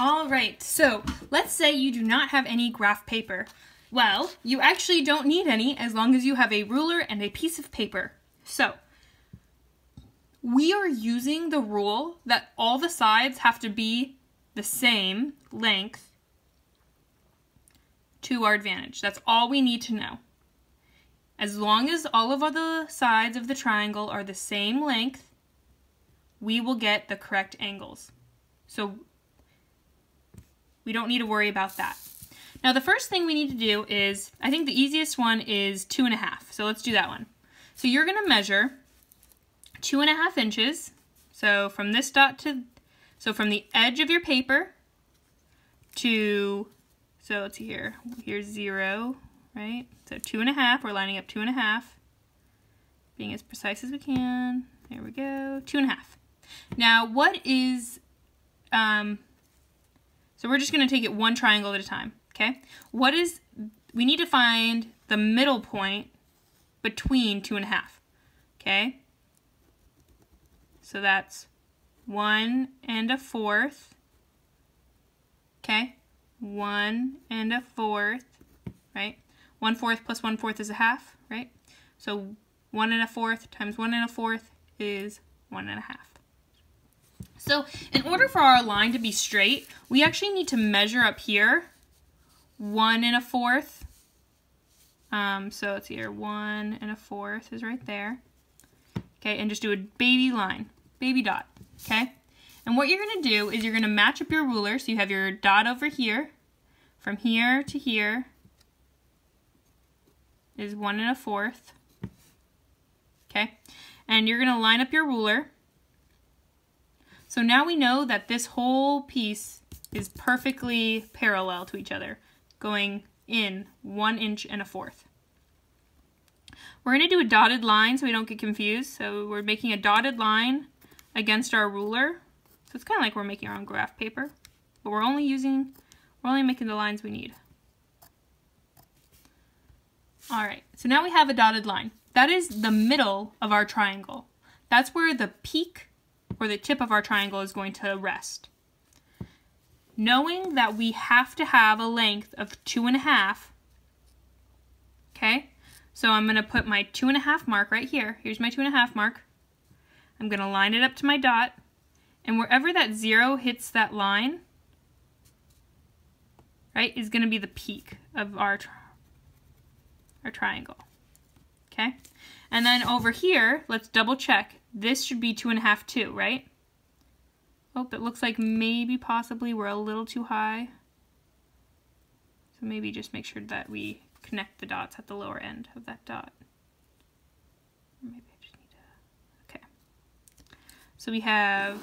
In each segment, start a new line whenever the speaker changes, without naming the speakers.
All right, so let's say you do not have any graph paper. Well, you actually don't need any as long as you have a ruler and a piece of paper. So, we are using the rule that all the sides have to be the same length to our advantage. That's all we need to know. As long as all of the sides of the triangle are the same length, we will get the correct angles. So we don't need to worry about that. Now the first thing we need to do is, I think the easiest one is two and a half. So let's do that one. So you're gonna measure two and a half inches. So from this dot to, so from the edge of your paper to, so let's see here, here's zero, right? So two and a half, we're lining up two and a half, being as precise as we can. There we go, two and a half. Now what is, um, so we're just gonna take it one triangle at a time, okay? What is, we need to find the middle point between two and a half, okay? So that's one and a fourth. Okay, one and a fourth, right? One fourth plus one fourth is a half, right? So one and a fourth times one and a fourth is one and a half. So in order for our line to be straight, we actually need to measure up here one and a fourth. Um, so it's here one and a fourth is right there. Okay, and just do a baby line baby dot, okay? And what you're gonna do is you're gonna match up your ruler, so you have your dot over here, from here to here is one and a fourth, okay? And you're gonna line up your ruler. So now we know that this whole piece is perfectly parallel to each other, going in one inch and a fourth. We're going to do a dotted line so we don't get confused. So we're making a dotted line against our ruler. So it's kind of like we're making our own graph paper, but we're only using, we're only making the lines we need. All right, so now we have a dotted line. That is the middle of our triangle. That's where the peak or the tip of our triangle is going to rest. Knowing that we have to have a length of two and a half, okay? So I'm gonna put my two and a half mark right here. Here's my two and a half mark. I'm going to line it up to my dot, and wherever that zero hits that line, right, is going to be the peak of our, tri our triangle. Okay? And then over here, let's double check. This should be two and a half too, right? Oh, it looks like maybe possibly we're a little too high. So maybe just make sure that we connect the dots at the lower end of that dot. Maybe so we have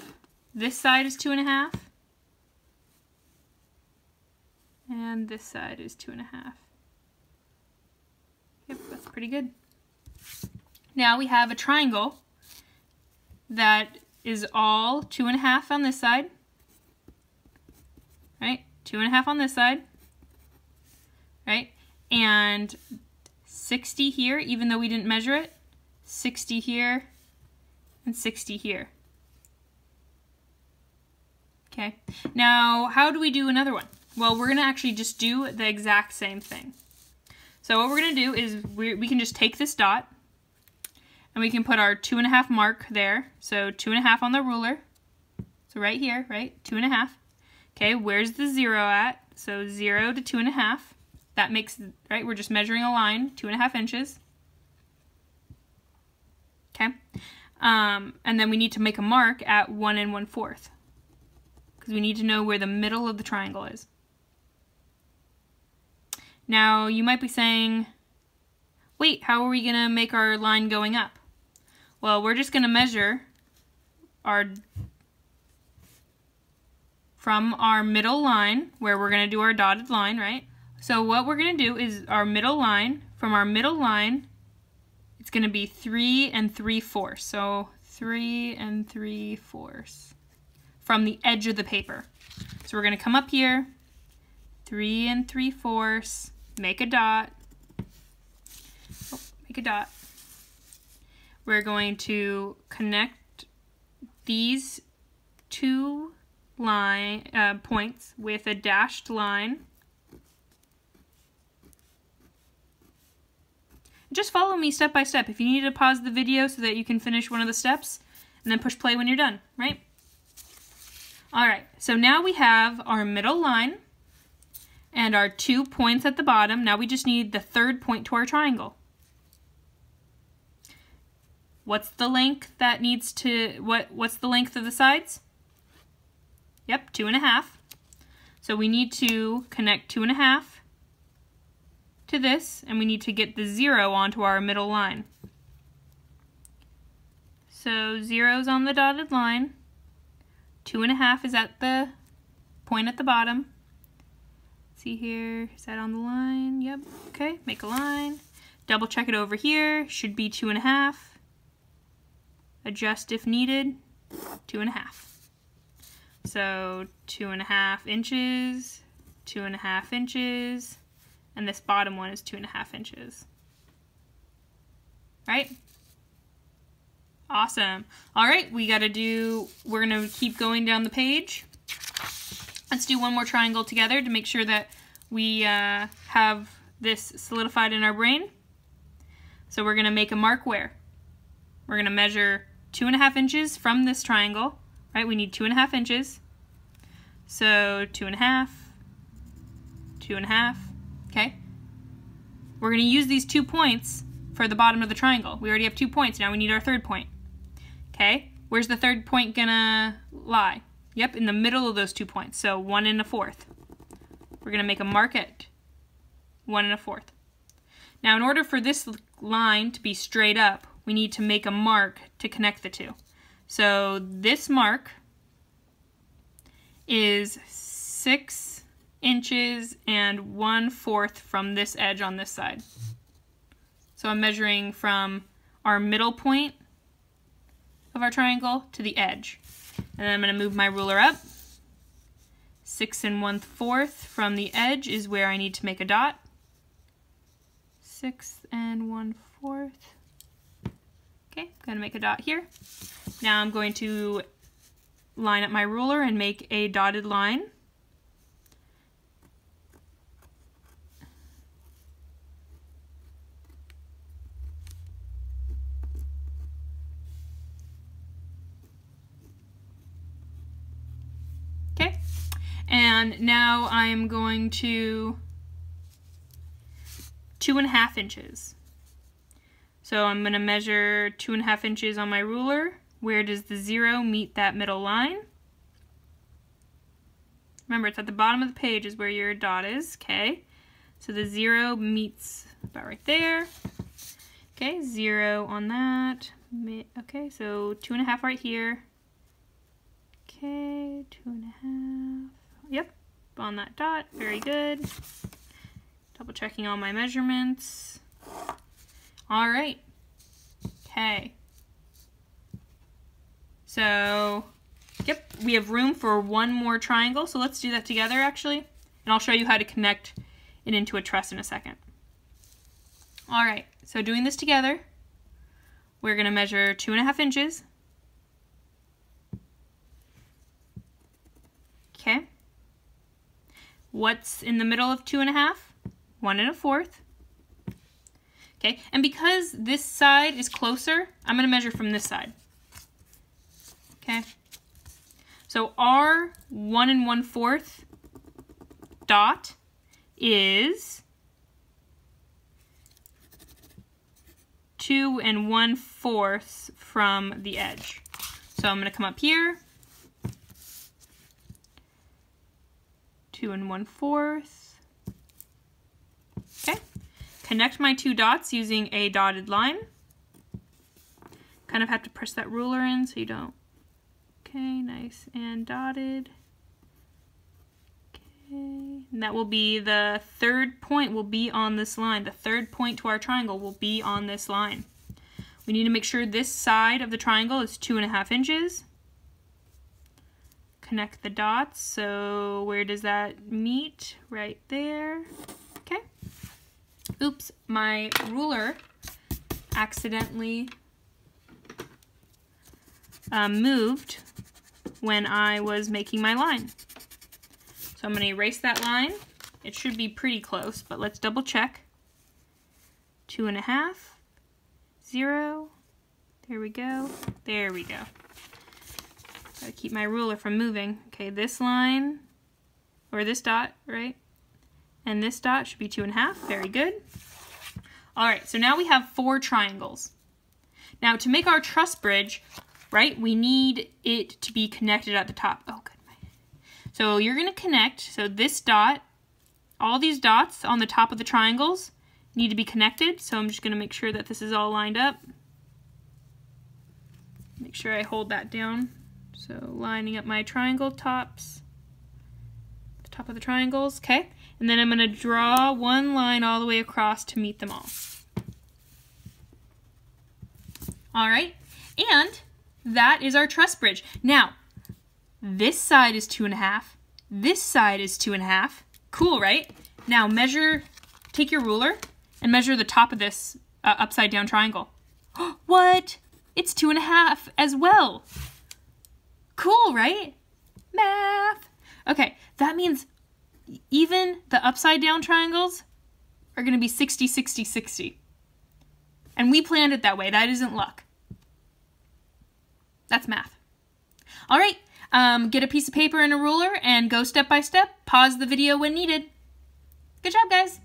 this side is two and a half. And this side is two and a half. Yep, that's pretty good. Now we have a triangle that is all two and a half on this side. Right? Two and a half on this side. Right? And 60 here, even though we didn't measure it. 60 here and 60 here. Okay, now how do we do another one? Well, we're to actually just do the exact same thing. So what we're to do is we, we can just take this dot and we can put our two and a half mark there. So two and a half on the ruler. So right here, right? Two and a half. Okay, where's the zero at? So zero to two and a half. That makes, right, we're just measuring a line, two and a half inches. Okay, um, and then we need to make a mark at one and one fourth because we need to know where the middle of the triangle is. Now, you might be saying, wait, how are we going to make our line going up? Well, we're just going to measure our from our middle line, where we're going to do our dotted line, right? So what we're going to do is our middle line, from our middle line, it's going to be 3 and 3 fourths. So 3 and 3 fourths from the edge of the paper. So we're going to come up here, 3 and 3 fourths, make a dot, oh, make a dot. We're going to connect these two line uh, points with a dashed line. Just follow me step by step. If you need to pause the video so that you can finish one of the steps, and then push play when you're done, right? All right, so now we have our middle line and our two points at the bottom. Now we just need the third point to our triangle. What's the length that needs to, what? what's the length of the sides? Yep, two and a half. So we need to connect two and a half to this, and we need to get the zero onto our middle line. So zero's on the dotted line, two and a half is at the point at the bottom. See here, is that on the line? Yep, okay, make a line. Double check it over here, should be two and a half. Adjust if needed, two and a half. So two and a half inches, two and a half inches, and this bottom one is two and a half inches. Right? Awesome. All right, we got to do, we're to keep going down the page. Let's do one more triangle together to make sure that we uh, have this solidified in our brain. So we're to make a mark where? We're to measure two and a half inches from this triangle right? We need two and a half inches. So two and a half, two and a half, okay? We're gonna use these two points for the bottom of the triangle. We already have two points, now we need our third point, okay? Where's the third point gonna lie? Yep, in the middle of those two points, so one and a fourth. We're gonna make a mark at one and a fourth. Now in order for this line to be straight up, we need to make a mark to connect the two. So this mark is six inches and one fourth from this edge on this side. So I'm measuring from our middle point of our triangle to the edge. And then I'm going to move my ruler up. Six and one fourth from the edge is where I need to make a dot. Six and one fourth. Okay, I'm going to make a dot here. Now I'm going to line up my ruler and make a dotted line. Okay, and now I'm going to two and a half inches. So I'm going to measure two and a half inches on my ruler. Where does the zero meet that middle line? Remember, it's at the bottom of the page is where your dot is, okay? So the zero meets about right there. Okay, zero on that. Okay, so two and a half right here. Okay, two and a half. Yep, on that dot, very good. Double checking all my measurements. All right. Okay. So, yep, we have room for one more triangle. So let's do that together, actually. And I'll show you how to connect it into a truss in a second. All right, so doing this together, we're going to measure two and a half inches. Okay. What's in the middle of two and a half? One and a fourth. Okay, and because this side is closer, I'm going to measure from this side. Okay, so our 1 and 1 fourth dot is 2 and 1 fourth from the edge. So I'm going to come up here, 2 and 1 fourth, Connect my two dots using a dotted line. Kind of have to press that ruler in so you don't. Okay, nice and dotted. Okay, and that will be the third point will be on this line. The third point to our triangle will be on this line. We need to make sure this side of the triangle is two and a half inches. Connect the dots. So where does that meet? Right there. Oops, my ruler accidentally um, moved when I was making my line. So I'm going to erase that line. It should be pretty close, but let's double check. Two and a half, zero, there we go, there we go. Gotta keep my ruler from moving. Okay, this line, or this dot, right? And this dot should be two and a half, very good. All right, so now we have four triangles. Now to make our truss bridge, right, we need it to be connected at the top. Oh, good. So you're gonna connect, so this dot, all these dots on the top of the triangles need to be connected. So I'm just gonna make sure that this is all lined up. Make sure I hold that down. So lining up my triangle tops, the top of the triangles, okay? And then I'm gonna draw one line all the way across to meet them all. All right, and that is our truss bridge. Now, this side is two and a half. This side is two and a half. Cool, right? Now measure, take your ruler and measure the top of this uh, upside down triangle. what? It's two and a half as well. Cool, right? Math. Okay, that means even the upside down triangles are going to be 60, 60, 60. And we planned it that way. That isn't luck. That's math. All right, um, get a piece of paper and a ruler and go step by step. Pause the video when needed. Good job, guys.